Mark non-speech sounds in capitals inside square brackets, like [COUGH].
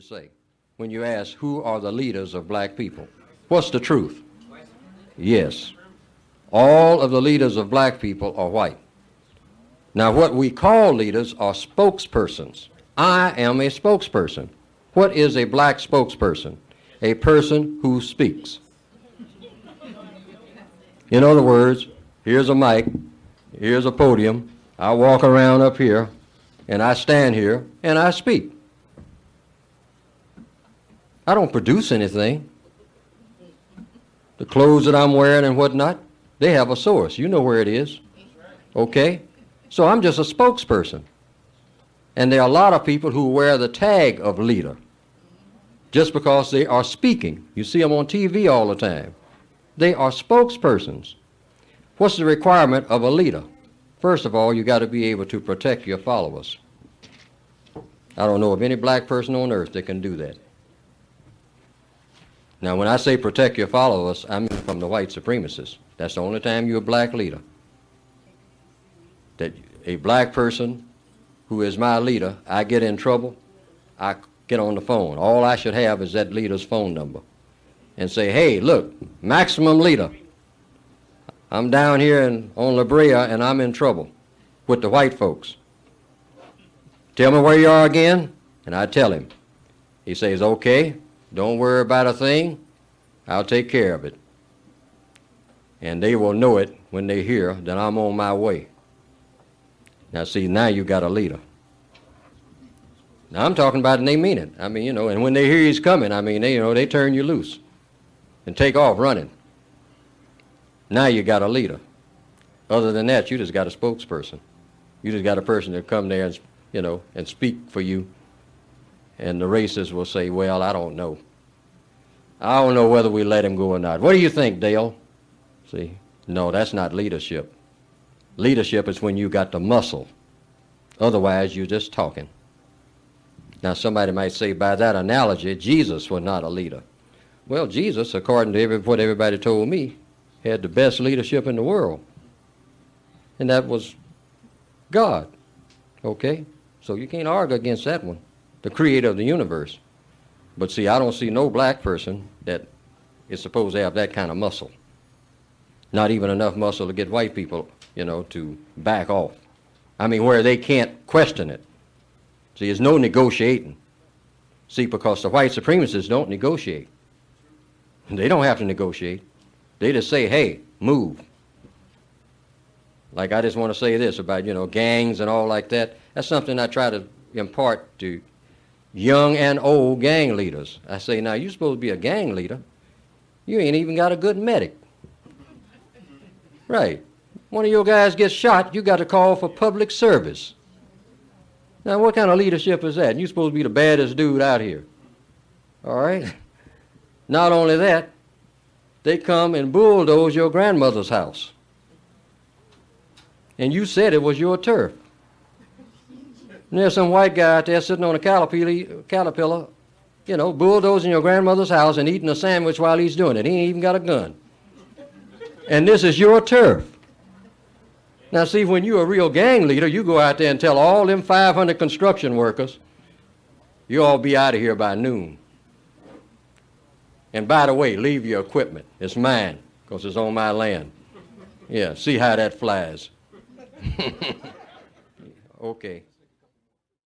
you say when you ask who are the leaders of black people? What's the truth? Yes. All of the leaders of black people are white. Now, what we call leaders are spokespersons. I am a spokesperson. What is a black spokesperson? A person who speaks. In other words, here's a mic, here's a podium, I walk around up here, and I stand here, and I speak. I don't produce anything. The clothes that I'm wearing and whatnot, they have a source. You know where it is. Okay? So I'm just a spokesperson. And there are a lot of people who wear the tag of leader just because they are speaking. You see them on TV all the time. They are spokespersons. What's the requirement of a leader? First of all, you got to be able to protect your followers. I don't know of any black person on earth that can do that. Now, when I say protect your followers, I mean from the white supremacists. That's the only time you're a black leader. That a black person who is my leader, I get in trouble, I get on the phone. All I should have is that leader's phone number and say, hey, look, maximum leader. I'm down here in, on La Brea and I'm in trouble with the white folks. Tell me where you are again, and I tell him. He says, okay, don't worry about a thing. I'll take care of it. And they will know it when they hear that I'm on my way. Now, see, now you got a leader. Now, I'm talking about it and they mean it. I mean, you know, and when they hear he's coming, I mean, they, you know, they turn you loose and take off running. Now you got a leader. Other than that, you just got a spokesperson. You just got a person to come there and, you know, and speak for you and the racists will say, well, I don't know. I don't know whether we let him go or not. What do you think, Dale? See, no, that's not leadership. Leadership is when you got the muscle. Otherwise, you're just talking. Now, somebody might say, by that analogy, Jesus was not a leader. Well, Jesus, according to every, what everybody told me, had the best leadership in the world. And that was God. Okay? So you can't argue against that one the creator of the universe. But see, I don't see no black person that is supposed to have that kind of muscle. Not even enough muscle to get white people, you know, to back off. I mean, where they can't question it. See, there's no negotiating. See, because the white supremacists don't negotiate. They don't have to negotiate. They just say, hey, move. Like I just want to say this about, you know, gangs and all like that. That's something I try to impart to young and old gang leaders. I say, now you're supposed to be a gang leader. You ain't even got a good medic. Right. One of your guys gets shot, you got to call for public service. Now, what kind of leadership is that? You're supposed to be the baddest dude out here. All right? [LAUGHS] Not only that, they come and bulldoze your grandmother's house. And you said it was your turf. And there's some white guy out there sitting on a caterpillar, caterpillar, you know, bulldozing your grandmother's house and eating a sandwich while he's doing it. He ain't even got a gun. And this is your turf. Now, see, when you're a real gang leader, you go out there and tell all them 500 construction workers, you all be out of here by noon. And by the way, leave your equipment. It's mine, because it's on my land. Yeah, see how that flies. [LAUGHS] okay.